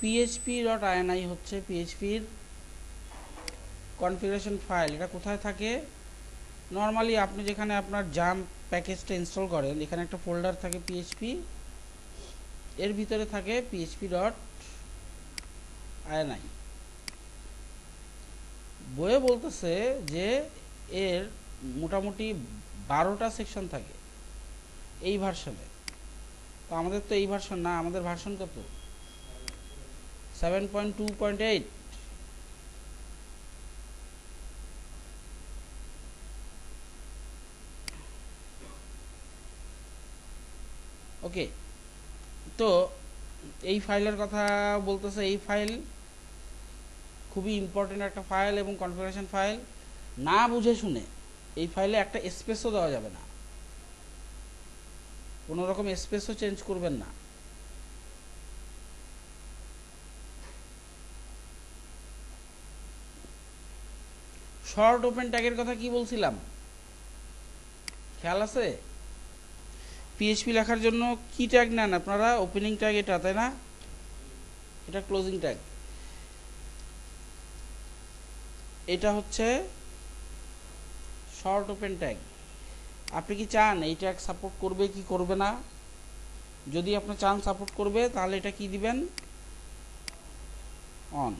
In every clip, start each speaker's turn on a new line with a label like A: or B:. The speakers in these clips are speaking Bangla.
A: পিএইচপি ডট আইএনআই হচ্ছে পিএইচপির কনফিগারেশন ফাইল এটা কোথায় থাকে? নর্মালি আপনি যেখানে আপনার জাম প্যাকেজটা ইনস্টল করেন, এখানে একটা ফোল্ডার থাকে পিএইচপি এর ভিতরে থাকে পিএইচপি ডট আইএনআই বইয়ে বলতেছে যে এর মোটামুটি বারোটা সেকশন থাকে, এই ভার্সনে তো আমাদের তো এই ভার্সন না, আমাদের ভার্সন কত? Seven point two point eight okay তো এই ফাইলের কথা বলতেছে, এই ফাইল খুবই ইম্পর্টেন্ট একটা ফাইল এবং কনফিগারেশন ফাইল। না বুঝে শুনে এই ফাইলে একটা স্পেসও দেওয়া যাবে না। কোনো রকম স্পেসও চেঞ্জ করবেন না। শর্ট ওপেন ট্যাগের কথা কি বলছিলাম? খেয়াল আছে? পিএইচপি লেখার জন্য কি ট্যাগ নেন আপনারা? ওপেনিং ট্যাগ এটা, তাই না? এটা ক্লোজিং ট্যাগ এটা হচ্ছে শর্ট ওপেন ট্যাগ আপনি কি চান এই ট্যাগ সাপোর্ট করবে কি করবে না? যদি আপনি চান সাপোর্ট করবে, তাহলে এটা কি দিবেন? অন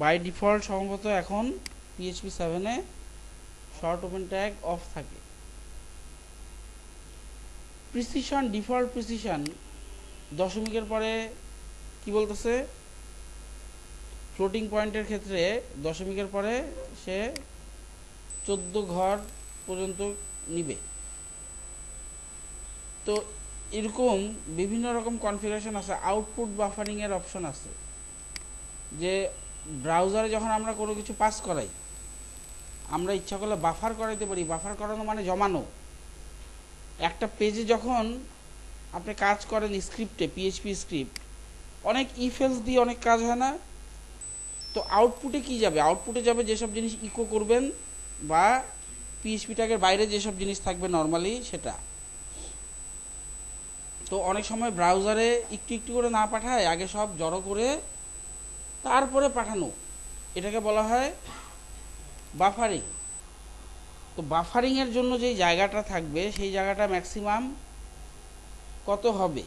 A: বাই ডিফল্ট সম্ভবত এখন পিএইচপি সেভেনে শর্ট ওপেন ট্যাগ অফ থাকে। প্রিসিশন ডিফল্ট প্রিসিশন দশমিকের পরে কি বলতেছে? ফ্লোটিং পয়েন্টের ক্ষেত্রে দশমিকের পরে সে চোদ্দ ঘর পর্যন্ত নিবে। তো এরকম বিভিন্ন রকম কনফিগারেশন আছে। আউটপুট বাফারিংয়ের অপশন আছে। যে ব্রাউজারে যখন আমরা কোনো কিছু পাস করাই, আমরা ইচ্ছা করলে বাফার করাইতে পারি। বাফার করানো মানে জমানো। একটা পেজে যখন আপনি কাজ করেন স্ক্রিপ্টে পিএইচপি স্ক্রিপ্ট অনেক ইফেলস দিয়ে অনেক কাজ হয় না? তো আউটপুটে কি যাবে? আউটপুটে যাবে যেসব জিনিস ইকো করবেন বা পিএইচপি ট্যাগের বাইরে যেসব জিনিস থাকবে নর্মালি সেটা। তো অনেক সময় ব্রাউজারে একটু একটু করে না পাঠায়, আগে সব জড়ো করে তারপরে পাঠানো। এটাকে বলা হয় বাফারিং তো বাফারিংয়ের জন্য যেই জায়গাটা থাকবে, সেই জায়গাটা ম্যাক্সিমাম কত হবে?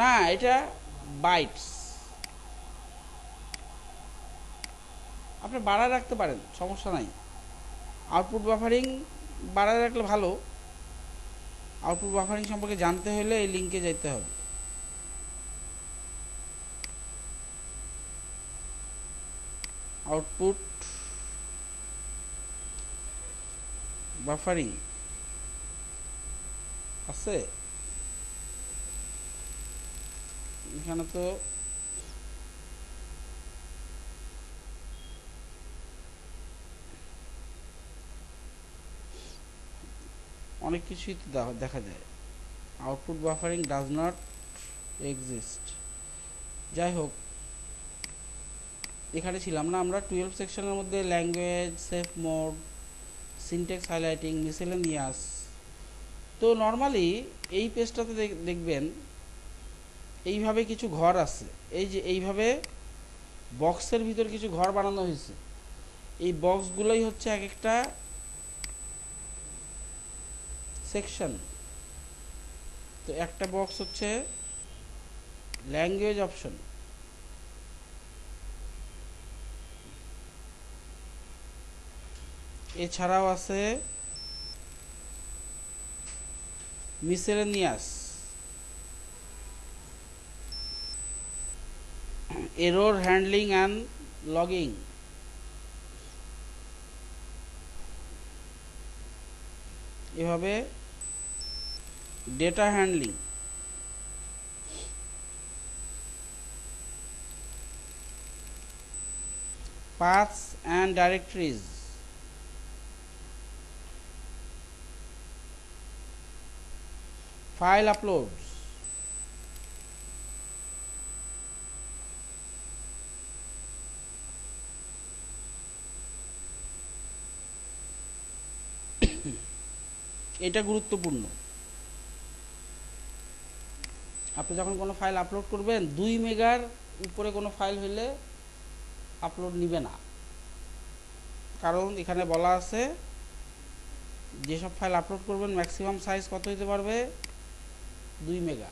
A: না, এটা বাইটস আপনি বাড়ায় রাখতে পারেন, সমস্যা নাই। আউটপুট বাফারিং বাড়ায় রাখলে ভালো। আউটপুট বাফারিং সম্পর্কে জানতে হলে এই লিঙ্কে যেতে হবে। আউটপুট বাফারিং আছে। এখানে তো অনেক কিছুই তো দেখা যায়। Output buffering does not exist যাই হোক এখানে ছিলাম না, আমরা টুয়েলভ সেকশনের মধ্যে language safe mode syntax highlighting miscellaneous তো নর্মালি এই পেজটাতে দেখবেন, এইভাবে কিছু ঘর আছে। এই যে এইভাবে বক্সের ভিতর কিছু ঘর বানানো হয়েছে। এই বক্সগুলোই হচ্ছে এক একটা সেকশন তো একটা বক্স হচ্ছে ল্যাঙ্গুয়েজ অপশন এছাড়াও আছে miscellaneous error handling and logging এভাবে data handling paths and directories file uploads এটা গুরুত্বপূর্ণ। আপনি যখন কোনো ফাইল আপলোড করবেন, দুই মেগার উপরে কোনো ফাইল হইলে আপলোড নিবে না। কারণ এখানে বলা আছে, যেসব ফাইল আপলোড করবেন ম্যাক্সিমাম সাইজ কত হতে পারবে? দুই মেগা।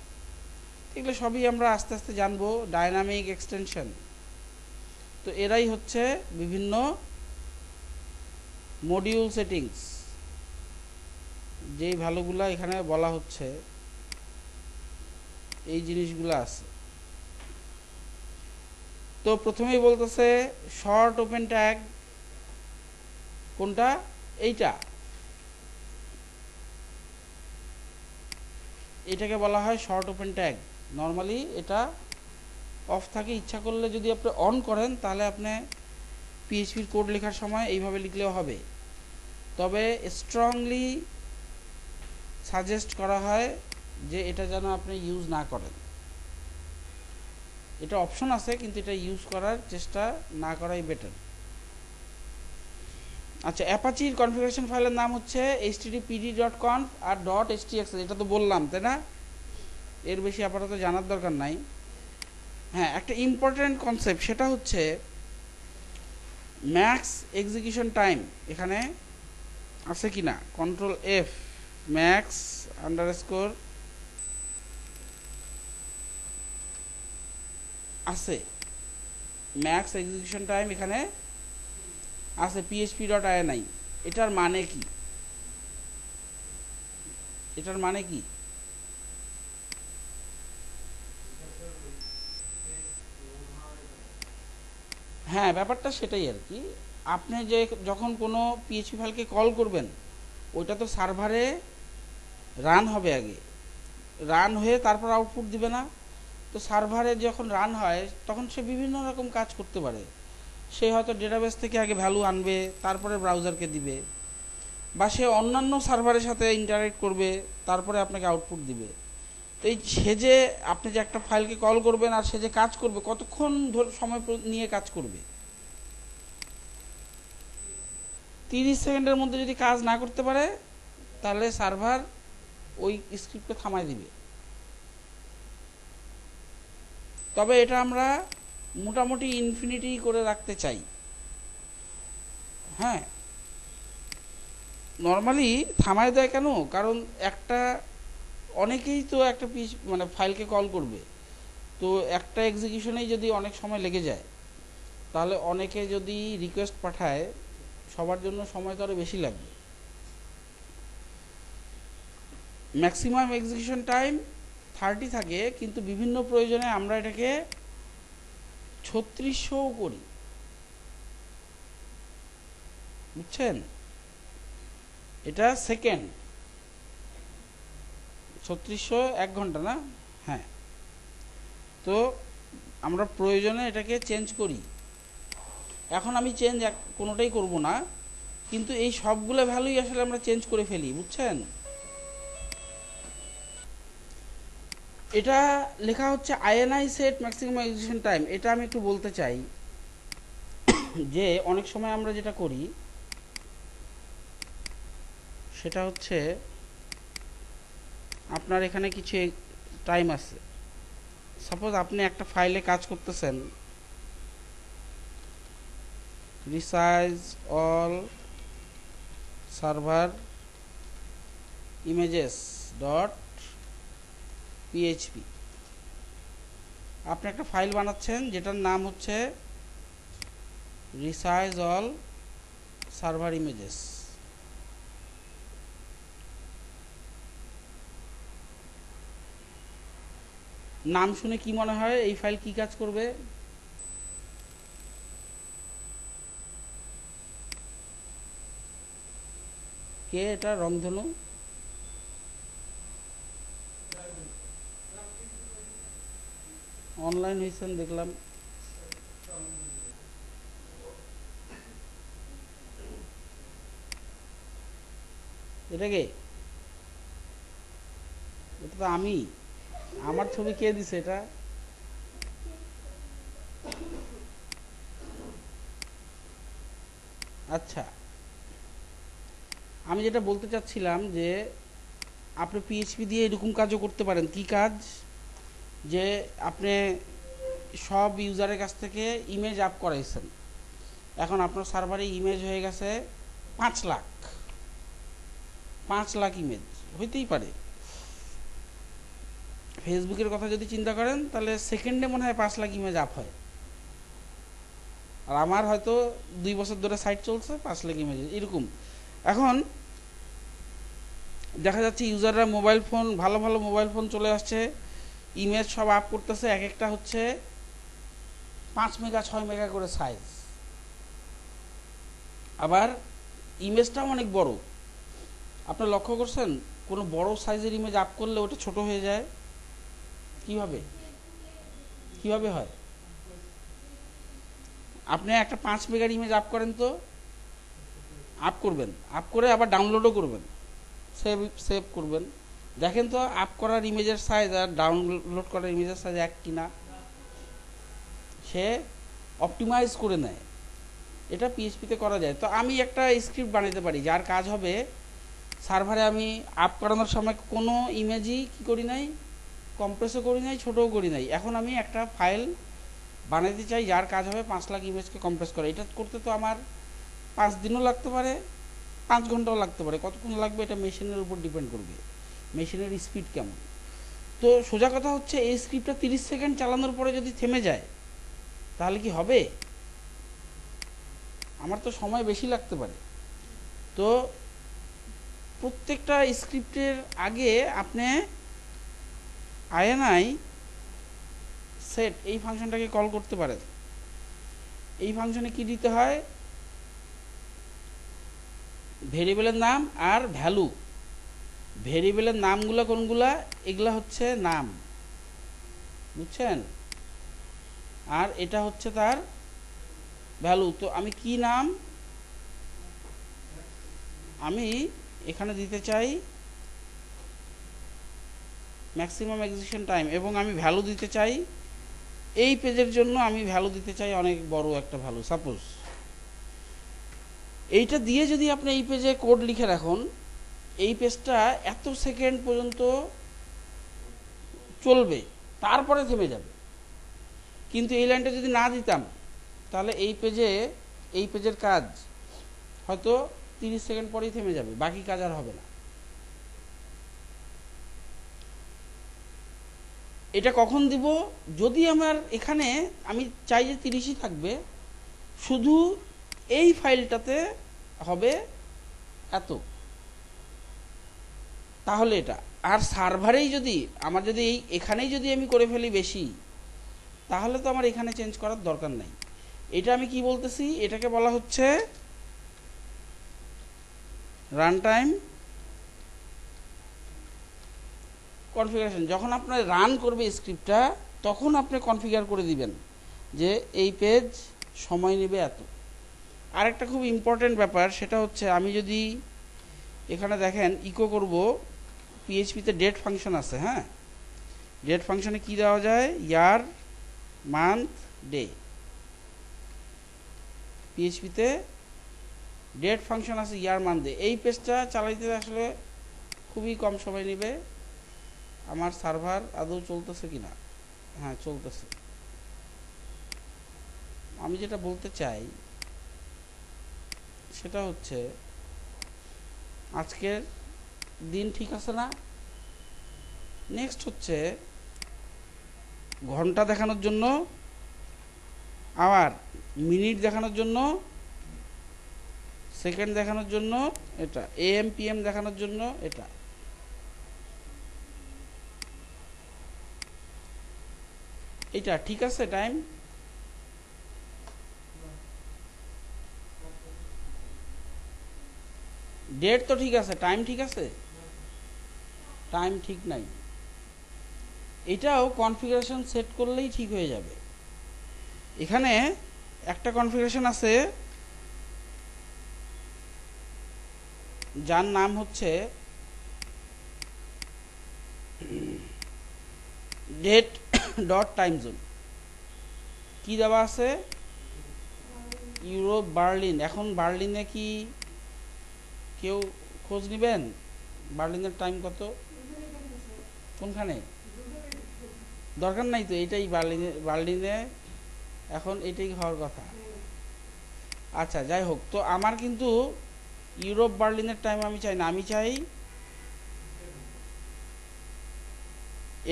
A: এগুলো সবই আমরা আস্তে আস্তে জানব ডায়নামিক এক্সটেনশন তো এরাই হচ্ছে বিভিন্ন মডিউল সেটিংস যেই ভালোগুলা এখানে বলা হচ্ছে, এই জিনিসগুলো আছে। তো প্রথমেই বলতেছে শর্ট ওপেন ট্যাগ কোনটা? এইটা। এটাকে বলা হয় শর্ট ওপেন ট্যাগ। নর্মালি এটা অফ থাকে, ইচ্ছা করলে যদি আপনি অন করেন, তাহলে আপনি পিএইচপির কোড লেখার সময় এইভাবে লিখলেও হবে। তবে স্ট্রংলি সাজেস্ট করা হয় যে এটা যেন আপনি ইউজ না করেন। এটা অপশন আছে, কিন্তু এটা ইউজ করার চেষ্টা না করাই বেটার আচ্ছা অ্যাপাচির কনফিগারেশন ফাইলের নাম হচ্ছে এইচটিডিপিডি ডট কনফ আর ডট এসটিএক্স এটা তো বললাম, তাই না? এর বেশি আপাতত জানার দরকার নাই। হ্যাঁ একটা ইম্পর্ট্যান্ট কনসেপ্ট সেটা হচ্ছে ম্যাক্স এক্সিকিউশন টাইম এখানে আছে কি না? Control F max under score আছে। ম্যাক্স এক্সিকিউশন টাইম এখানে আছে পিএইচপি ডট আইএনআই এটার মানে কি? এটার মানে কি? হ্যাঁ ব্যাপারটা সেটাই আর কি। আপনি যে যখন কোনো পিএইচপি ফাইলকে কল করবেন, ওইটা তো সার্ভারে রান হবে আগে। রান হয়ে তারপর আউটপুট দিবে না। তো সার্ভারে যখন রান হয়, তখন সে বিভিন্ন রকম কাজ করতে পারে। সে হয়তো ডেটাবেস থেকে আগে ভ্যালু আনবে, তারপরে ব্রাউজারকে দিবে বা সে অন্যান্য সার্ভারের সাথে ইন্টারেক্ট করবে, তারপরে আপনাকে আউটপুট দিবে। তো এই সে যে আপনি যে একটা ফাইলকে কল করবেন আর সে যে কাজ করবে, কতক্ষণ ধরে সময় নিয়ে কাজ করবে? তিরিশ সেকেন্ডের মধ্যে যদি কাজ না করতে পারে, তাহলে সার্ভার ওই স্ক্রিপ্টকে থামায় দিবে। তবে এটা আমরা মোটামুটি ইনফিনিটি করে রাখতে চাই। হ্যাঁ। নর্মালি থামায় দেয় কেন? কারণ একটা, অনেকেই তো একটা পিস মানে ফাইলকে কল করবে। তো একটা এক্সিকিউশনেই যদি অনেক সময় লেগে যায়, তাহলে অনেকে যদি রিকোয়েস্ট পাঠায়, সবার জন্য সময় তো আরও বেশি লাগবে। ম্যাক্সিমাম এক্সিকিউশন টাইম থার্টি থাকে, কিন্তু বিভিন্ন প্রয়োজনে আমরা এটাকে ছত্রিশশোও করি বুঝছেন? এটা সেকেন্ড ছত্রিশশো এক ঘণ্টা না? হ্যাঁ। তো আমরা প্রয়োজনে এটাকে চেঞ্জ করি। এখন আমি চেঞ্জ কোনোটাই করব না। কিন্তু এই সবগুলো ভ্যালুই আসলে আমরা চেঞ্জ করে ফেলি, বুঝছেন? এটা লেখা হচ্ছে INI set maximum execution time. এটা আমি একটু বলতে চাই যে অনেক সময় আমরা যেটা করি, সেটা হচ্ছে আপনার এখানে কিছু টাইম আছে। সাপোজ আপনি একটা ফাইলে কাজ করতেছেন। Resize all server images dot PHP আপনি একটা ফাইল বানাচ্ছেন, যেটার নাম হচ্ছে রিসাইজ অল সার্ভার ইমেজেস নাম শুনে কি মনে হয়, এই ফাইল কি কাজ করবে? কে এটা? রংধনু? অনলাইন হয়েছেন, দেখলাম। এটা কে? এটা তো আমি। আমার ছবি কে দিছে এটা? আচ্ছা। আমি যেটা বলতে চাচ্ছিলাম যে, আপনি পিএইচপি দিয়ে এরকম কাজও করতে পারেন। কি কাজ? যে আপনি সব ইউজারের কাছ থেকে ইমেজ আপ করাইছেন। এখন আপনার সার্ভারে ইমেজ হয়ে গেছে পাঁচ লাখ। পাঁচ লাখ ইমেজ হইতেই পারে। ফেসবুকের কথা যদি চিন্তা করেন, তাহলে সেকেন্ডে মনে হয় পাঁচ লাখ ইমেজ আপ হয়। আর আমার হয়তো দুই বছর ধরে সাইট চলছে, পাঁচ লাখ ইমেজ এরকম। এখন দেখা যাচ্ছে ইউজাররা মোবাইল ফোন ভালো ভালো মোবাইল ফোন চলে আসছে। ইমেজ সব আপ করতেছে এক একটা হচ্ছে পাঁচ মেগা, ছয় মেগা করে সাইজ আবার ইমেজটাও অনেক বড়। আপনি লক্ষ্য করছেন, কোনো বড় সাইজের ইমেজ আপ করলে ওটা ছোট হয়ে যায়? কীভাবে? কীভাবে হয়? আপনি একটা পাঁচ মেগার ইমেজ আপ করেন তো আপ করবেন। আপ করে আবার ডাউনলোডও করবেন। সেভ সেভ করবেন। দেখেন তো আপ করার ইমেজের সাইজ আর ডাউনলোড করার ইমেজের সাইজ এক কিনা? সে অপটিমাইজ করে নেয়। এটা পিএইচপিতে করা যায়। তো আমি একটা স্ক্রিপ্ট বানাতে পারি, যার কাজ হবে সার্ভারে আমি আপ করানোর সময় কোনো ইমেজই কি করি নাই কম্প্রেসও করি নাই, ছোটও করি নাই। এখন আমি একটা ফাইল বানাতে চাই, যার কাজ হবে পাঁচ লাখ ইমেজকে কম্প্রেস করা। এটা করতে তো আমার পাঁচ দিনও লাগতে পারে, পাঁচ ঘন্টাও লাগতে পারে। কতক্ষণ লাগবে এটা মেশিনের উপর ডিপেন্ড করবে। মেশিনের স্পিড কেমন? তো সোজা কথা হচ্ছে, এই স্ক্রিপ্টটা তিরিশ সেকেন্ড চালানোর পরে যদি থেমে যায়, তাহলে কি হবে? আমার তো সময় বেশি লাগতে পারে। তো প্রত্যেকটা স্ক্রিপ্টের আগে আপনি আয়নাই সেট এই ফাংশনটাকে কল করতে পারেন। এই ফাংশনে কি দিতে হয়? ভেরিয়েবলের নাম আর ভ্যালু ভেরিয়েবলের নামগুলো কোনগুলা? এগুলা হচ্ছে নাম। বুঝছেন? আর এটা হচ্ছে তার ভ্যালু। তো আমি কি নাম? আমি এখানে দিতে চাই ম্যাক্সিমাম এক্সিকিউশন টাইম এবং আমি ভ্যালু দিতে চাই। এই পেজের জন্য আমি ভ্যালু দিতে চাই অনেক বড় একটা ভ্যালু। সাপোজ এইটা দিয়ে যদি আপনি এই পেজে কোড লিখে রাখুন এই পেজটা এত সেকেন্ড পর্যন্ত চলবে, তারপরে থেমে যাবে। কিন্তু এই লাইনটা যদি না দিতাম, তাহলে এই পেজে, এই পেজের কাজ হয়তো তিরিশ সেকেন্ড পরেই থেমে যাবে, বাকি কাজ আর হবে না। এটা কখন দিব? যদি আমার এখানে আমি চাই যে তিরিশই থাকবে, শুধু এই ফাইলটাতে হবে এত। তাহলে এটা। আর সার্ভারেই যদি, আমার যদি এই, এখানেই যদি আমি করে ফেলি বেশি, তাহলে তো আমার এখানে চেঞ্জ করার দরকার নাই। এটা আমি কি বলতেছি? এটাকে বলা হচ্ছে রান টাইম কনফিগারেশন যখন আপনার রান করবে স্ক্রিপ্টটা তখন আপনি কনফিগার করে দিবেন যে এই পেজ সময় নেবে এত। আরেকটা খুব ইম্পর্টেন্ট ব্যাপার, সেটা হচ্ছে আমি যদি এখানে দেখেন ইকো করব পিএইচপিতে ডেট ফাংশন আছে হ্যাঁ? ডেট ফাংশনে কি দেওয়া যায়? ইয়ার মান্থ ডে পিএইচপিতে ডেট ফাংশন আছে ইয়ার মান্থ ডে এই পেজটা চালাইতে আসলে খুবই কম সময় নেবে। আমার সার্ভার আদৌ চলতেছে কি না হ্যাঁ চলতেছে। আমি যেটা বলতে চাই, সেটা হচ্ছে আজকের দিন ঠিক আছে না? নেক্সট হচ্ছে, ঘণ্টা দেখানোর জন্য, আওয়ার, মিনিট দেখানোর জন্য, সেকেন্ড দেখানোর জন্য এটা এএম পিএম দেখানোর জন্য এটা। এটা ঠিক আছে টাইম ডেট তো ঠিক আছে টাইম ঠিক আছে? টাইম ঠিক নাই। এটাও কনফিগারেশন সেট করলেই ঠিক হয়ে যাবে। এখানে একটা কনফিগারেশন আছে, যার নাম হচ্ছে ডেট ডট টাইম জোন কি দেওয়া আছে? ইউরোপ বার্লিন এখন বার্লিনে কি কেউ খোঁজ নেবেন? বার্লিনের টাইম কত? কোনখানে? দরকার নাই তো এটাই বার্লিনে বার্লিনে এখন এটাই হওয়ার কথা। আচ্ছা যাই হোক, তো আমার কিন্তু ইউরোপ বার্লিনের টাইম আমি চাই না, আমি চাই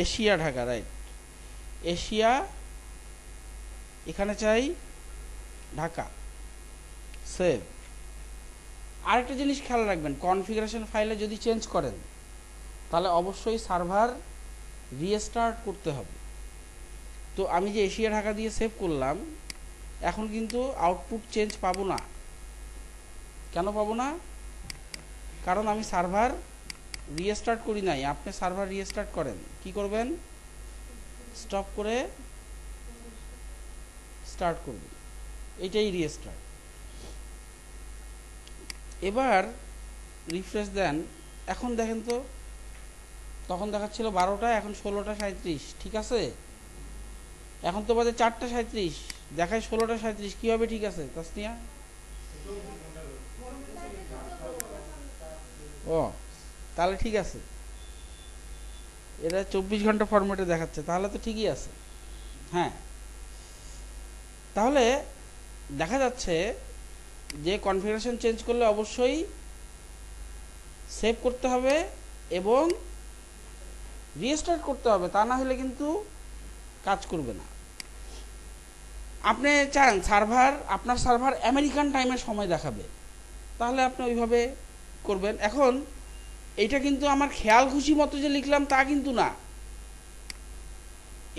A: এশিয়া, ঢাকা রাইট এশিয়া, এখানে চাই ঢাকা। সেভ আরেকটা জিনিস খেয়াল রাখবেন কনফিগারেশন ফাইলে যদি চেঞ্জ করেন তাহলে অবশ্যই সার্ভার রিস্টার্ট করতে হবে। তো আমি যে এশিয়া ঢাকা দিয়ে সেভ করলাম, এখন কিন্তু আউটপুট চেঞ্জ পাবো না। কেন পাবো না? কারণ আমি সার্ভার রিস্টার্ট করি নাই। আপনি সার্ভার রিস্টার্ট করেন। কি করবেন? স্টপ করে স্টার্ট করবেন। এটাই রিস্টার্ট। এবার রিফ্রেশ দেন। এখন দেখেন তো তখন দেখাচ্ছিল বারোটা, এখন ষোলোটা সাঁত্রিশ ঠিক আছে? এখন তো বাজে চারটা সাঁত্রিশ দেখায় ষোলোটা সাঁত্রিশ কী হবে ঠিক আছে, তাসনিয়া? ও, তাহলে ঠিক আছে। এটা চব্বিশ ঘণ্টা ফরম্যাটে দেখাচ্ছে, তাহলে তো ঠিকই আছে। হ্যাঁ। তাহলে দেখা যাচ্ছে যে কনফিগারেশন চেঞ্জ করলে অবশ্যই সেভ করতে হবে এবং রিস্টার্ট করতে হবে, তা না হলে কিন্তু কাজ করবে না। আপনি চান সার্ভার, আপনার সার্ভার আমেরিকান টাইমের সময় দেখাবে, তাহলে আপনি ওইভাবে করবেন। এখন এটা কিন্তু আমার খেয়াল খুশি মতো যে লিখলাম তা কিন্তু না।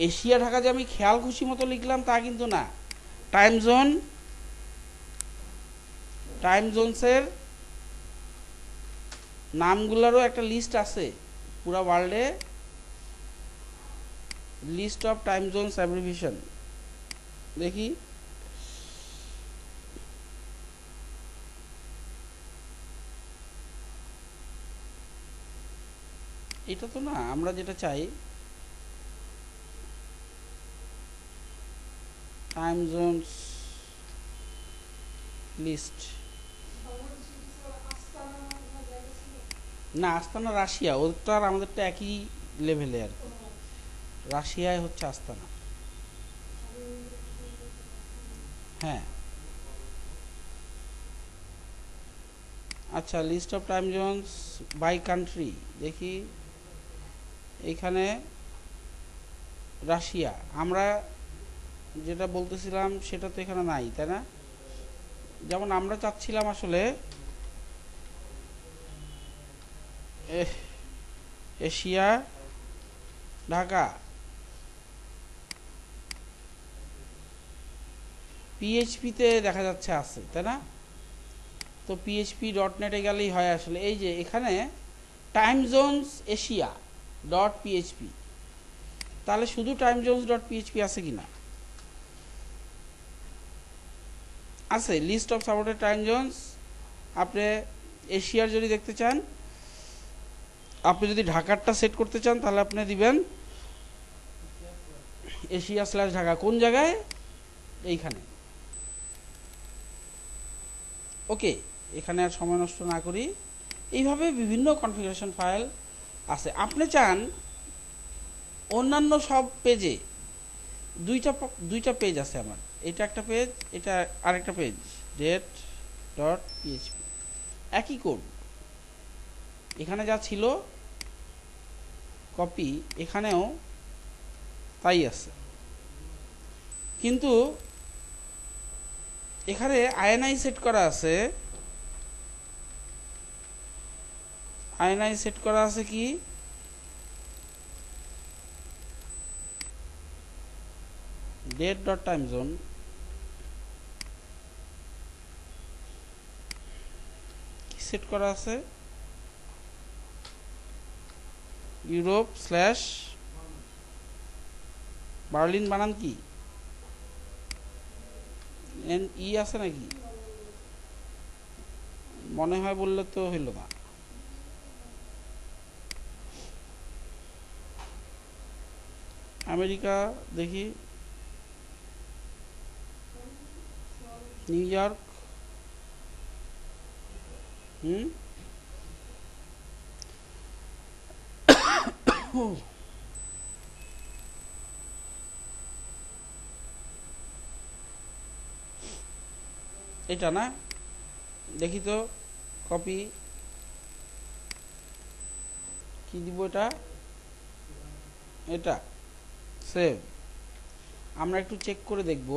A: এশিয়া ঢাকা যে আমি খেয়াল খুশি মতো লিখলাম তা কিন্তু না। টাইম জোন, টাইম জোনসের নামগুলোরও একটা লিস্ট আছে পুরা ওয়ার্ল্ডে। List of time zones abbreviation দেখি। এটা তো না, আমরা যেটা চাই, টাইম জোনস লিস্ট। না, আস্তানা রাশিয়া ওটা আর আমাদেরটা একই লেভেলে আর কি। রাশিয়ায় হচ্ছে আস্তানা। হ্যাঁ। আচ্ছা list of time zones by country দেখি। এখানে রাশিয়া, আমরা যেটা বলতেছিলাম সেটা তো এখানে নাই, তাই না? যেমন আমরা চাচ্ছিলাম আসলে এশিয়া, ঢাকা পিএইচপিতে দেখা যাচ্ছে আছে, তাই না? তো পিএইচপি ডট নেটে গেলেই হয় আসলে। এই যে এখানে time zones Asia dot PHP তাহলে শুধু টাইম জোনস ডট পিএইচপি আছে কি না? আছে list of supported time zones আপনি এশিয়ার যদি দেখতে চান, আপনি যদি ঢাকারটা সেট করতে চান, তাহলে আপনি দিবেন এশিয়া স্ল্যাশ ঢাকা। কোন জায়গায়? এইখানে। ওকে, এখানে আর সময় নষ্ট না করি। এইভাবে বিভিন্ন কনফিগারেশন ফাইল আছে। আপনি চান অন্যান্য সব পেজে দুইটা দুইটা পেজ আছে আমার। এটা একটা পেজ এটা আরেকটা পেজ ডেট ডট পিএইচপি একই কোড এখানে যা ছিল কপি এখানেও তাই আছে। কিন্তু এখানে আয়নাই সেট করা আছে। আয়নাই সেট করা আছে কি? ডেট ডট টাইম জোন কি সেট করা আছে। ইউরোপ স্ল্যাশ বার্লিন বানান কি? এন, ই আছে নাকি? মনে হয় বললে তো হইল না। আমেরিকা দেখি। New York. হুম? এটা না দেখি তো কপি কি দিব এটা? এটা সেভ আমরা একটু চেক করে দেখব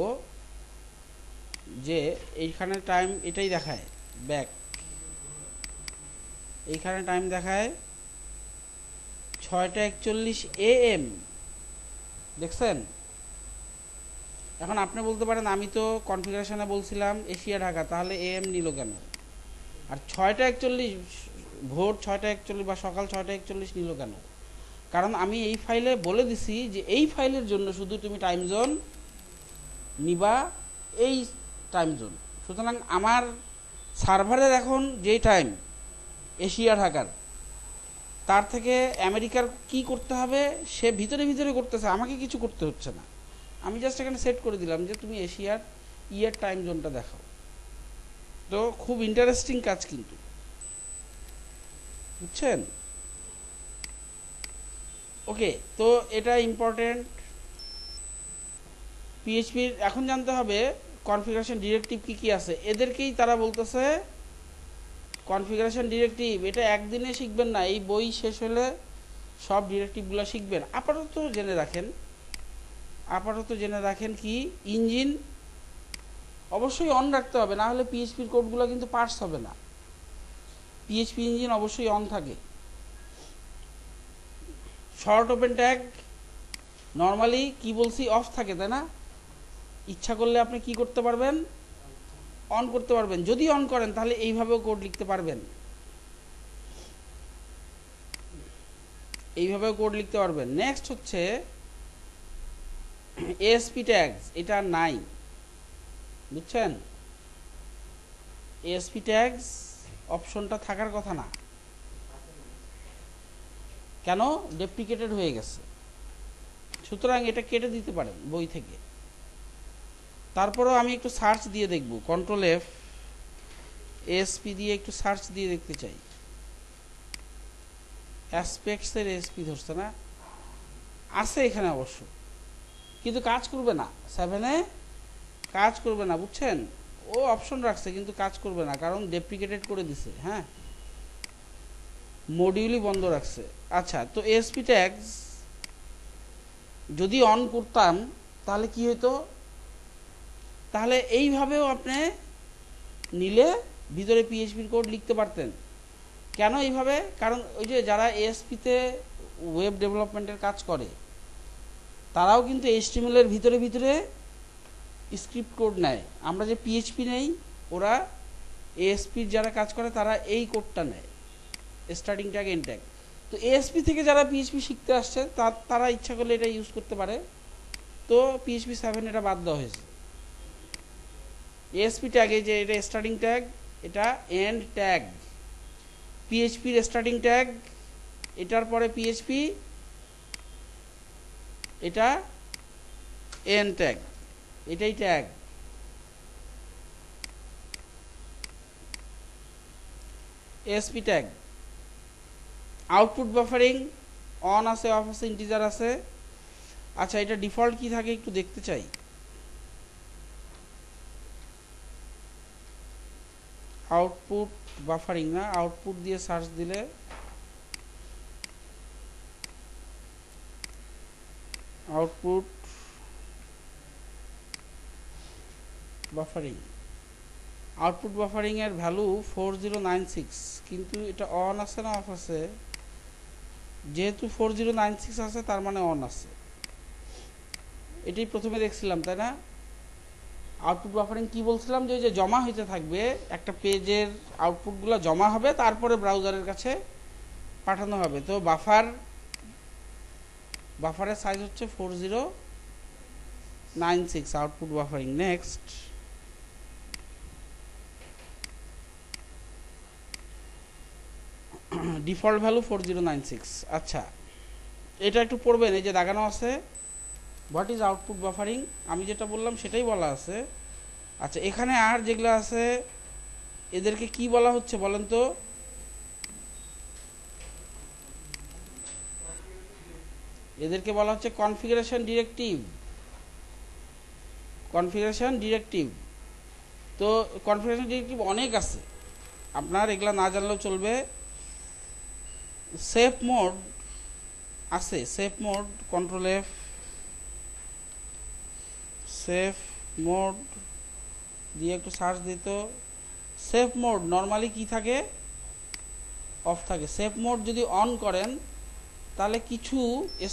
A: যে এইখানে টাইম এটাই দেখায় ব্যাক এইখানে টাইম দেখায় ছয়টা একচল্লিশ এ এম দেখছেন? এখন আপনি বলতে পারেন, আমি তো কনফিগারেশনে বলছিলাম এশিয়া, ঢাকা, তাহলে এ এম নিল কেন? আর ছয়টা একচল্লিশ, ভোর ছয়টা একচল্লিশ বা সকাল ছয়টা একচল্লিশ নিল কেন? কারণ আমি এই ফাইলে বলে দিছি যে এই ফাইলের জন্য শুধু তুমি টাইম জোন নিবা এই টাইম জোন সুতরাং আমার সার্ভারের এখন যেই টাইম এশিয়া, ঢাকার, তার থেকে আমেরিকার কি করতে হবে? সে ভিতরে ভিতরে করতেছে, আমাকে কিছু করতে হচ্ছে না। আমি জাস্ট এখানে সেট করে দিলাম যে তুমি এশিয়ার ইয়ার টাইম জোনটা দেখাও। তো খুব ইন্টারেস্টিং কাজ কিন্তু। বুঝছেন? ওকে তো এটা ইম্পর্টেন্ট পিএইচপির এখন জানতে হবে কনফিগারেশন ডিরেক্টিভ কি কি আছে। এদেরকেই তারা বলতেছে কনফিগারেশন ডিরেক্টিভ এটা একদিনে শিখবেন না, এই বই শেষ হলে সব ডিরেক্টিভগুলো শিখবেন। আপাতত জেনে রাখেন আপাতত জেনে রাখেন কি, ইঞ্জিন অবশ্যই অন রাখতে হবে, না হলে পিএইচপির কোডগুলো কিন্তু পার্স হবে না। পিএইচপি ইঞ্জিন অবশ্যই অন থাকে। শর্ট ওপেন ট্যাগ নর্মালি কি বলছি অফ থাকে, তাই না? ইচ্ছা করলে আপনি কি করতে পারবেন? অন করতে পারবেন। যদি অন করেন, তাহলে এইভাবেও কোড লিখতে পারবেন। এইভাবেও কোড লিখতে পারবেন। নেক্সট হচ্ছে এএসপি ট্যাগস এটা নাই। বুঝছেন? এএসপি ট্যাগস অপশনটা থাকার কথা না। কেন? ডেপ্লিকেটেড হয়ে গেছে। সুতরাং এটা কেটে দিতে পারেন বই থেকে। তারপরেও আমি একটু সার্চ দিয়ে দেখব। কন্ট্রোল এফ এসপি দিয়ে একটু সার্চ দিয়ে দেখতে চাই। অ্যাসপেক্টসের এসপি ধরছে না? আছে এখানে অবশ্য। কিন্তু কাজ করবে না। সেভেনে কাজ করবে না, বুঝছেন? ও অপশন রাখছে, কিন্তু কাজ করবে না, কারণ ডেপ্লিকেটেড করে দিছে হ্যাঁ? মডিউলই বন্ধ রাখছে। আচ্ছা তো এসপি ট্যাক্স যদি অন করতাম, তাহলে কি হতো তাহলে এইভাবেও আপনি নিলে ভিতরে পিএইচপির কোড লিখতে পারতেন। কেন এইভাবে? কারণ ওই যে যারা এএসপিতে ওয়েব ডেভেলপমেন্টের কাজ করে তারাও কিন্তু এইচটিএমএলের ভিতরে ভিতরে স্ক্রিপ্ট কোড নেয়। আমরা যে পিএইচপি নেই, ওরা এএসপির যারা কাজ করে, তারা এই কোডটা নেয়। স্টার্টিং ট্যাগ এন ট্যাগ তো এএসপি থেকে যারা পিএইচপি শিখতে আসছে তারা ইচ্ছা করলে এটা ইউজ করতে পারে। তো পিএইচপি সেভেন এটা বাদ দেওয়া হয়েছে। এএসপি ট্যাগে যে এটা স্টার্টিং ট্যাগ এটা এন্ড ট্যাগ পিএইচপির স্টার্টিং ট্যাগ এটার পরে পিএইচপি এটা এন ট্যাগ এটাই tag ASP tag output buffering on আছে অফ আছে ইন্টিজার আছে। আচ্ছা এটা ডিফল্ট কি থাকে একটু দেখতে চাই। আউটপুট বাফারিং না আউটপুট দিয়ে সার্চ দিলে আউটপুট বাফারিং আউটপুট বাফারিং এর value four zero nine six কিন্তু এটা অন আছে না অফ আছে? যেহেতু ফোর জিরো নাইন সিক্স আছে, তার মানে অন আছে। এটাই প্রথমে দেখছিলাম, তাই না? আউটপুট বাফারিং কি বলছিলাম? যে যে জমা হইতে থাকবে, একটা পেজের আউটপুটগুলো জমা হবে, তারপরে ব্রাউজারের কাছে পাঠানো হবে। তো বাফার বাফারের সাইজ হচ্ছে four zero nine six output buffering next default value four zero nine six আচ্ছা এটা একটু পড়বেন, এই যে দাগানো আছে হোয়াট ইজ আউটপুট বাফারিং আমি যেটা বললাম সেটাই বলা আছে। আচ্ছা এখানে আর যেগুলো আছে, এদেরকে কি বলা হচ্ছে বলেন তো? এদেরকে বলা হচ্ছে কনফিগারেশন ডিরেক্টিভ কনফিগারেশন ডিরেক্টিভ তো কনফিগারেশন ডিরেক্টিভ অনেক আছে। আপনার এগুলা না জানলেও চলবে। সেফ মোড আছে। Safe mode control F safe mode দিয়ে একটু সার্চ দিত সেফ মোড নর্মালি কি থাকে? অফ থাকে। সেফ মোড যদি অন করেন তাহলে কিছু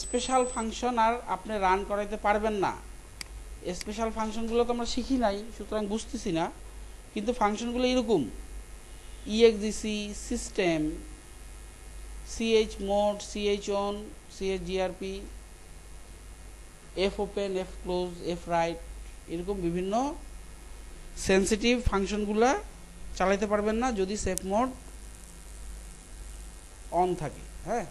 A: স্পেশাল ফাংশন আর আপনি রান করাইতে পারবেন না। স্পেশাল ফাংশনগুলো তো আমরা শিখি নাই, সুতরাং বুঝতেছি না, কিন্তু ফাংশনগুলো এরকম। Exec system CH mod CH own CH GRP F open F close F write এরকম বিভিন্ন সেন্সিটিভ ফাংশনগুলো চালাইতে পারবেন না যদি সেফ মোড অন থাকে হ্যাঁ?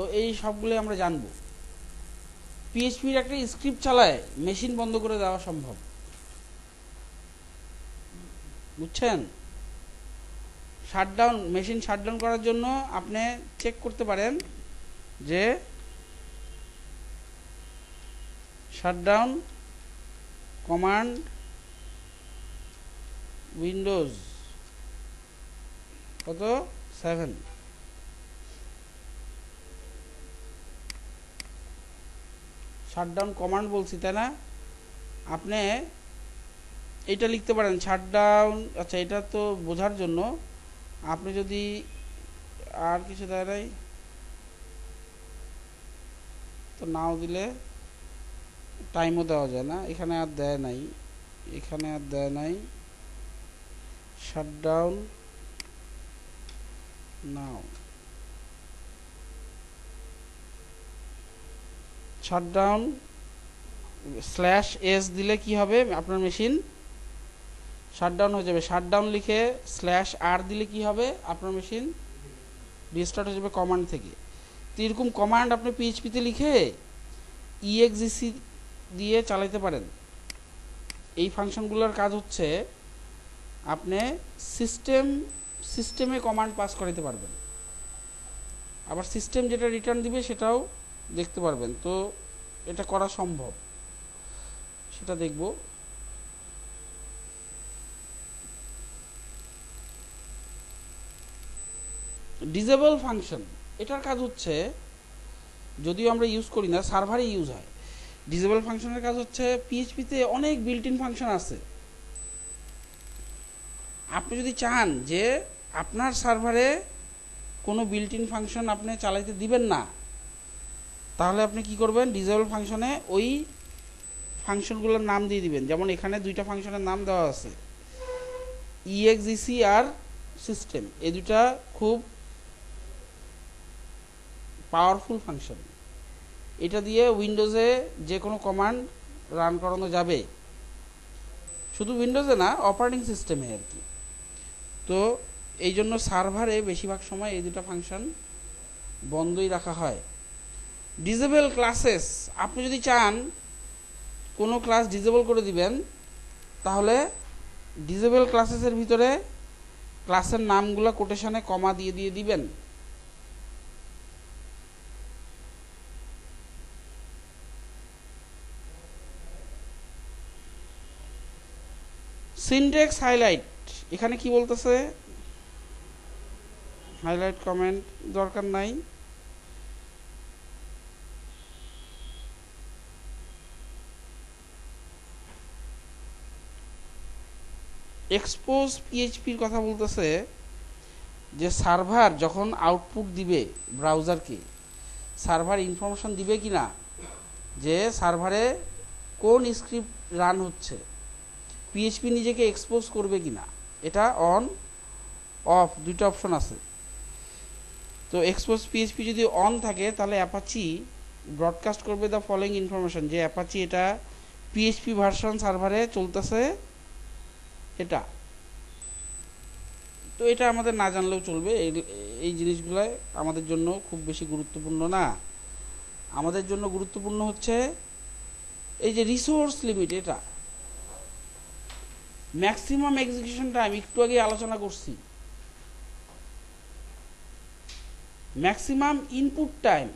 A: তো এই সবগুলো আমরা জানব। পিএইচপির একটা স্ক্রিপ্ট চালায় মেশিন বন্ধ করে দেওয়া সম্ভব। বুঝছেন? শাটডাউন মেশিন শাটডাউন করার জন্য আপনি চেক করতে পারেন যে শাটডাউন কমান্ড উইন্ডোজ কত? সেভেন শাটডাউন কমান্ড বলছি, তাই না? আপনি এটা লিখতে পারেন শাটডাউন আচ্ছা এটা তো বোঝার জন্য আপনি যদি আর কিছু দেয় নাই, তো নাও দিলে টাইমও দেওয়া যায় না। এখানে আর দেয় নাই, এখানে আর দেয় নাই। Shutdown now. Shutdown slash S দিলে কি হবে আপনার মেশিন শাটডাউন হয়ে যাবে। শাটডাউন লিখে স্ল্যাশ আর দিলে কি হবে আপনার মেশিন রিস্টার্ট হয়ে যাবে কমান্ড থেকে। তো এরকম কমান্ড আপনি পিএইচপিতে লিখে ইএক্সিসি দিয়ে চালাইতে পারেন। এই ফাংশনগুলোর কাজ হচ্ছে আপনি সিস্টেম সিস্টেমে কমান্ড পাস করাইতে পারবেন। আবার সিস্টেম যেটা রিটার্ন দিবে সেটাও দেখতে পারবেন। তো এটা করা সম্ভব। সেটা দেখব। ডিজেবল ফাংশন এটার কাজ হচ্ছে, যদিও আমরা ইউজ করি না সার্ভারে ইউজ হয়। ডিজেবল ফাংশনের কাজ হচ্ছে পিএইচপিতে অনেক বিল্ট ইন ফাংশন আছে। আপনি যদি চান যে আপনার সার্ভারে কোনো বিল্ট ইন ফাংশন আপনি চালাইতে দিবেন না তাহলে আপনি কি করবেন? ডিজেবল ফাংশনে ওই ফাংশনগুলোর নাম দিয়ে দিবেন। যেমন এখানে দুইটা ফাংশনের নাম দেওয়া আছে। ইএক্সিসি আর সিস্টেম এই দুটা খুব পাওয়ারফুল ফাংশন এটা দিয়ে উইন্ডোজে যে কোনো কমান্ড রান করানো যাবে। শুধু উইন্ডোজে না অপারেটিং সিস্টেমে আর কি। তো এই জন্য সার্ভারে বেশিরভাগ সময় এই দুটা ফাংশন বন্ধই রাখা হয়। ডিজেবল ক্লাসেস আপনি যদি চান কোনো ক্লাস ডিজেবল করে দিবেন, তাহলে ডিজেবল ক্লাসেসের ভিতরে ক্লাসের নামগুলো কোটেশনে কমা দিয়ে দিয়ে দিবেন। সিনটেক্স হাইলাইট এখানে কি বলতেছে? হাইলাইট কমেন্ট দরকার নাই। এক্সপোজ পিএইচপির কথা বলতেছে যে সার্ভার যখন আউটপুট দিবে ব্রাউজারকে সার্ভার ইনফরমেশন দিবে কি না যে সার্ভারে কোন স্ক্রিপ্ট রান হচ্ছে? পিএইচপি নিজেকে এক্সপোজ করবে কি না এটা অন অফ দুইটা অপশন আছে। তো এক্সপোজ পিএইচপি যদি অন থাকে, তাহলে অ্যাপাচি ব্রডকাস্ট করবে দ্য ফলোয়িং ইনফরমেশন যে অ্যাপাচি এটা পিএইচপি ভার্সন সার্ভারে চলতেছে এটা। তো এটা আমাদের না জানলেও চলবে। এই এই জিনিসগুলো আমাদের জন্য খুব বেশি গুরুত্বপূর্ণ না। আমাদের জন্য গুরুত্বপূর্ণ হচ্ছে এই যে রিসোর্স লিমিট এটা। ম্যাক্সিমাম এক্সিকিউশন টাইম একটু আগে আলোচনা করছি। ম্যাক্সিমাম ইনপুট টাইম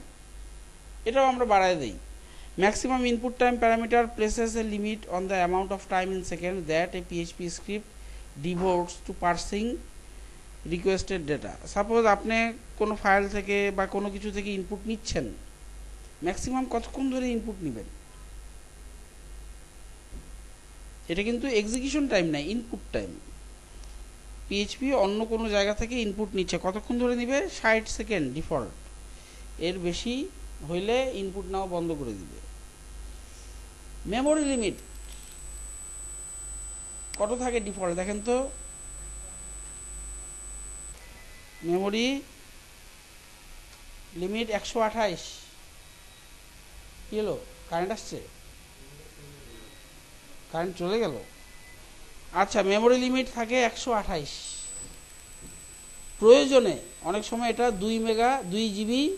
A: এটাও আমরা বাড়ায় দিই। Maximum input time parameter places a limit on the amount of time in second that a PHP script devotes to parsing requested data suppose আপনি কোনো ফাইল থেকে বা কোনো কিছু থেকে ইনপুট নিচ্ছেন ম্যাক্সিমাম কতক্ষণ ধরে ইনপুট নেবেন? এটা কিন্তু এক্সিকিউশন টাইম নাই ইনপুট টাইম পিএইচপি অন্য কোনো জায়গা থেকে ইনপুট নিচ্ছে, কতক্ষণ ধরে নিবে? ষাট সেকেন্ড ডিফল্ট। এর বেশি হইলে ইনপুট নেওয়া বন্ধ করে দিবে। মেমোরি লিমিট কত থাকে ডিফল্ট? দেখেন তো। মেমোরি লিমিট একশো আঠাইশ। কি হলো? কারেন্ট আসছে? কারেন্ট চলে গেল। আচ্ছা মেমোরি লিমিট থাকে একশো আঠাইশ। প্রয়োজনে অনেক সময় এটা দুই মেগা, দুই জিবি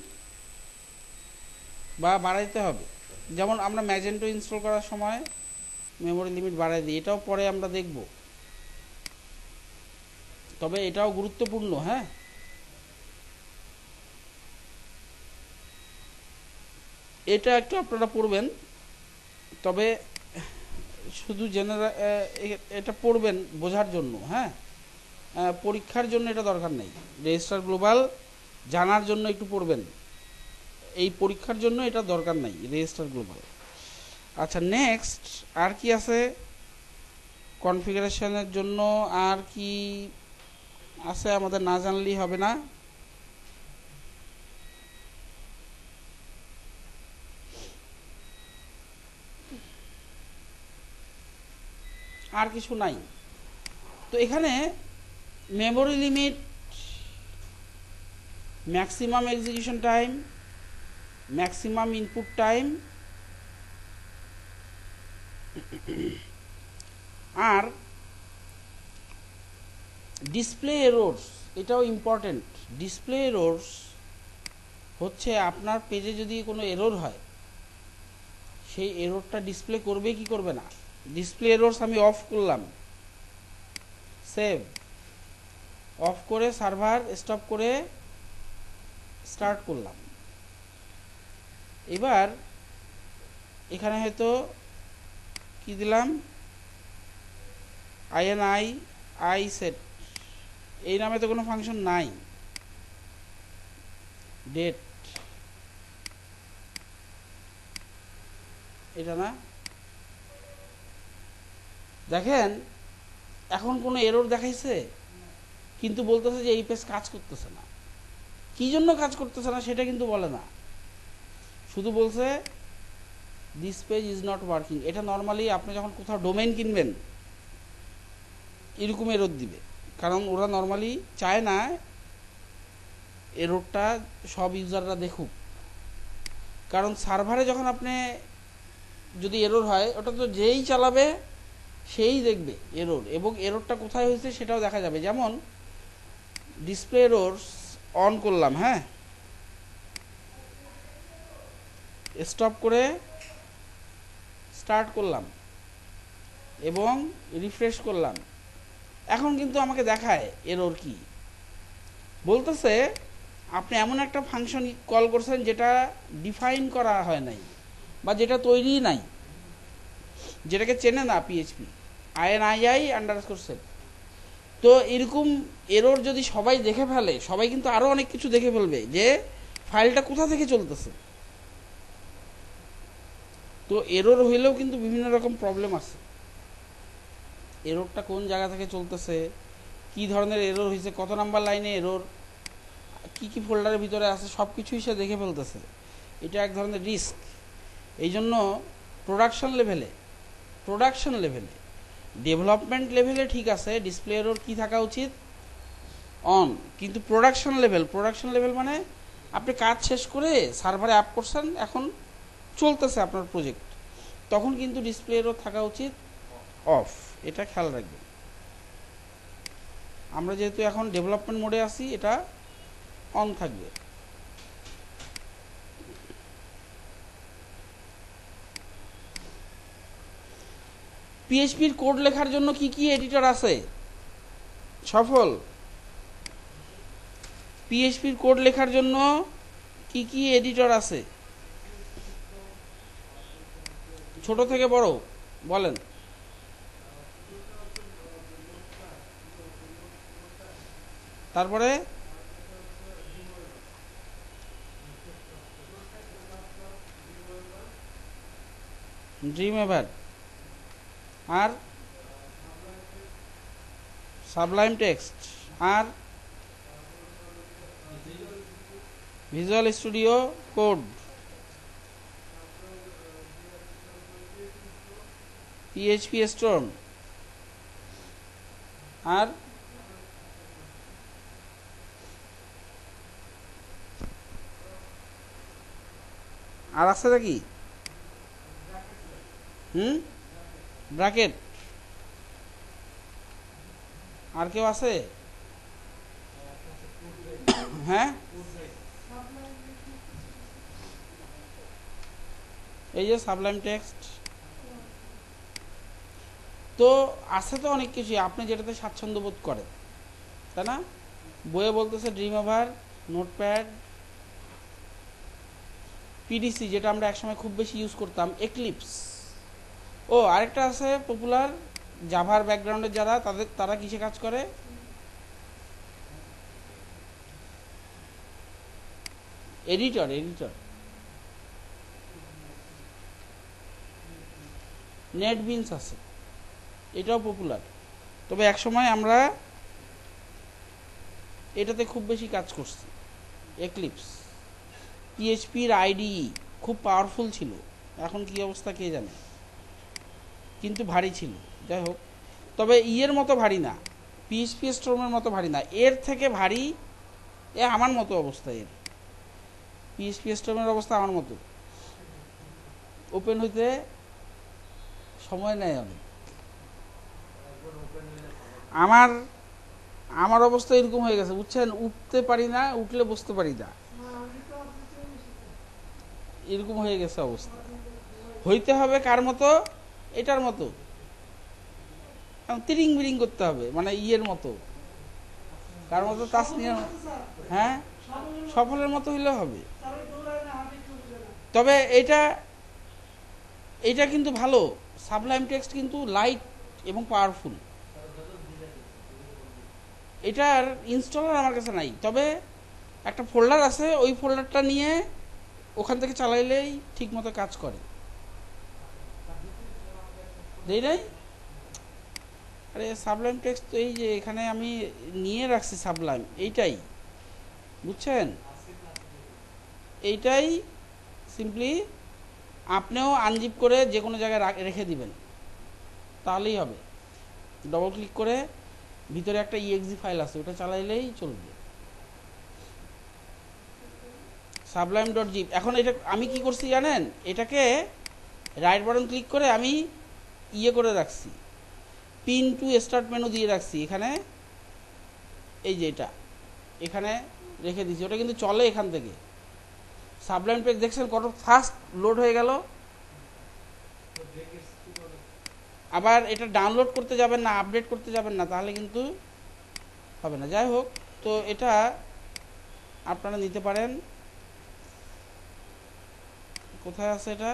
A: বা বাড়াইতে হবে। যেমন আমরা ম্যাজেন্টো ইনস্টল করার সময় মেমোরি লিমিট বাড়াই দিই, এটাও পরে আমরা দেখব। তবে এটাও গুরুত্বপূর্ণ হ্যাঁ? এটা একটু আপনারা পড়বেন, তবে শুধু জেনারেল এটা পড়বেন বোঝার জন্য হ্যাঁ? পরীক্ষার জন্য এটা দরকার নেই। রেজিস্টার গ্লোবাল জানার জন্য একটু পড়বেন। এই পরীক্ষার জন্য এটা দরকার নাই রেজিস্টার গ্লোবাল আচ্ছা নেক্সট আর কি আছে? কনফিগারেশনের জন্য আর কি আছে আমাদের না জানলেই হবে না? আর কিছু নাই। তো এখানে memory limit maximum execution time maximum input time আর ডিসপ্লে এরোর্স এটাও ইম্পর্টেন্ট ডিসপ্লে এরোর্স হচ্ছে আপনার পেজে যদি কোনো এরর হয়, সেই এররটা ডিসপ্লে করবে কি করবে না? ডিসপ্লে এরোর্স আমি অফ করলাম। সেভ অফ করে সার্ভার স্টপ করে স্টার্ট করলাম। এবার এখানে হয়তো কি দিলাম? আইএনআই আই সেট এই নামে তো কোনো ফাংশন নাই। ডেট এটা না? দেখেন, এখন কোনো এরর দেখাইছে? কিন্তু বলতেছে যে এই পেজ কাজ করতেছে না। কি জন্য কাজ করতেছে না সেটা কিন্তু বলে না। শুধু বলছে this page is not working এটা নর্মালি আপনি যখন কোথাও ডোমেন কিনবেন, এরকম এরর দিবে। কারণ ওরা নর্মালি চায় না এররটা সব ইউজাররা দেখুক। কারণ সার্ভারে যখন আপনি যদি এরর হয়, ওটা তো যেই চালাবে, সেই দেখবে এরর এবং এররটা কোথায় হয়েছে সেটাও দেখা যাবে। যেমন ডিসপ্লে এরর অন করলাম হ্যাঁ? স্টপ করে স্টার্ট করলাম এবং রিফ্রেশ করলাম। এখন কিন্তু আমাকে দেখায় এরর কি। বলতেছে, আপনি এমন একটা ফাংশন কল করছেন যেটা ডিফাইন করা হয় নাই বা যেটা তৈরি নাই, যেটাকে চেনে না পিএইচপি আই আই সেভ তো এরকম এরর যদি সবাই দেখে ফেলে, সবাই কিন্তু আরও অনেক কিছু দেখে ফেলবে যে ফাইলটা কোথা থেকে চলতেছে। তো এরর হইলেও কিন্তু বিভিন্ন রকম প্রবলেম আছে। এররটা কোন জায়গা থেকে চলতেছে? কি ধরনের এরর হয়েছে কত নাম্বার লাইনে এরর কি কি ফোল্ডারের ভিতরে আছে? সব কিছুই সে দেখে ফেলতেছে। এটা এক ধরনের রিস্ক এই জন্য প্রোডাকশন লেভেলে প্রোডাকশন লেভেলে ডেভেলপমেন্ট লেভেলে ঠিক আছে ডিসপ্লে এরর কি থাকা উচিত? অন কিন্তু প্রোডাকশন লেভেল প্রোডাকশন লেভেল মানে আপনি কাজ শেষ করে সার্ভারে আপ করছেন, এখন চলতেছে আপনার প্রজেক্ট তখন কিন্তু ডিসপ্লে এরর থাকা উচিত। অফ এটা খেয়াল রাখবেন। আমরা যেহেতু এখন ডেভেলপমেন্ট মোডে আছি, এটা অন থাকবে। পিএইচপির কোড লেখার জন্য কি কি এডিটর আছে? সফল। পিএইচপির কোড লেখার জন্য কি কি এডিটর আছে? ছোট থেকে বড় বলেন। তারপরে? ড্রিম এভার আর? সাবলাইম টেক্সট আর? Visual Studio Code PHP Storm আর আর আছে নাকি? হুম? ব্র্যাকেট আর কেউ আছে? হ্যাঁ? এই যে সাবলাইম টেক্সট তো আছে তো অনেক কিছুই আপনি যেটাতে স্বাচ্ছন্দ্য বোধ করেন, তাই না? বইয়ে বলতেছে ড্রিম ওভার নোটপ্যাড পিডিসি যেটা আমরা একসময় খুব বেশি ইউজ করতাম এক্লিপস ও, আরেকটা আছে পপুলার জাভার ব্যাকগ্রাউন্ডের যারা, তাদের, তারা কিসে কাজ করে? এডিটর এডিটর নেট বিনস আছে। এটাও পপুলার তবে একসময় আমরা এটাতে খুব বেশি কাজ করছি। এক্লিপস পিএইচপির আইডি খুব পাওয়ারফুল ছিল। এখন কি অবস্থা কে জানে? কিন্তু ভারী ছিল। যাই হোক, তবে ইয়ের মতো ভারী না। পিএইচপি স্ট্রমের মতো ভারী না। এর থেকে ভারী এ আমার মতো অবস্থা এর। পিএইচপি স্ট্রমের অবস্থা আমার মতো। ওপেন হইতে সময় নেয় অনেক। আমার আমার অবস্থা এরকম হয়ে গেছে। বুঝছেন উঠতে পারি না, উঠলে বসতে পারি না। এরকম হয়ে গেছে অবস্থা। হইতে হবে কার মতো? এটার মতো। তিরিং বিরিং করতে হবে মানে ইয়ের মতো। কার মতো তাসনিয়ার হ্যাঁ? সফলের মতো হইলে হবে। তবে এটা এটা কিন্তু ভালো। সাবলাইম টেক্সট কিন্তু লাইট এবং পাওয়ারফুল। এটার ইনস্টলার আমার কাছে নাই। তবে একটা ফোল্ডার আছে, ওই ফোল্ডারটা নিয়ে ওখান থেকে চালাইলেই ঠিক মতো কাজ করে। দেই নাই? আরে সাবলাইম টেক্সট তো এই যে এখানে আমি নিয়ে রাখছি সাবলাইম এইটাই। বুঝছেন? এইটাই সিম্পলি আপনিও আনজিপ করে যে কোনো জায়গায় রেখে দিবেন। তাহলেই হবে। ডবল ক্লিক করে ভিতরে একটা ইএক্সি ফাইল আছে, ওটা চালাইলেই চলবে। সাবলাইম ডট জিপ এখন এটা, আমি কি করছি জানেন? এটাকে রাইট বাটন ক্লিক করে আমি ইয়ে করে রাখছি। পিন টু স্টার্ট মেনু দিয়ে রাখছি। এখানে এই যে এটা, এখানে রেখে দিছি। ওটা কিন্তু চলে এখান থেকে। সাবলাইম পেজ দেখছেন কত ফাস্ট লোড হয়ে গেল? আবার এটা ডাউনলোড করতে যাবেন না আপডেট করতে যাবেন না, তাহলে কিন্তু হবে না। যাই হোক, তো এটা আপনারা নিতে পারেন। কোথায় আছে এটা?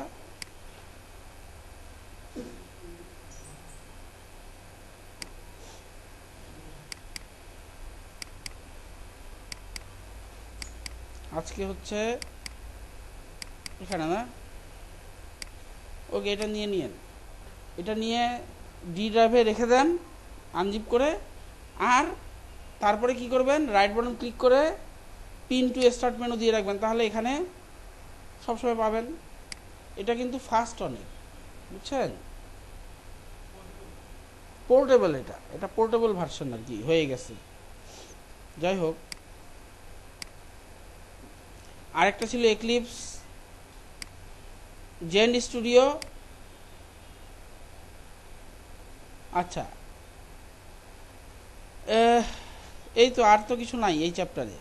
A: আজকে হচ্ছে এখানে না? ওকে, এটা নিয়ে নিয়েন। এটা নিয়ে ডি ড্রাইভে রেখে দেন আনজিপ করে, আর তারপরে কি করবেন রাইট বাটন ক্লিক করে পিন টু স্টার্ট মেনু দিয়ে রাখবেন, তাহলে এখানে সবসময় পাবেন। এটা কিন্তু ফাস্ট অনেক বুঝছেন? পোর্টেবল এটা এটা পোর্টেবল ভার্সন আর কি, হয়ে গেছে। যাই হোক। আরেকটা ছিল এক্লিপস জেন্ড স্টুডিও আচ্ছা। এই তো আর তো কিছু নাই এই চ্যাপ্টারে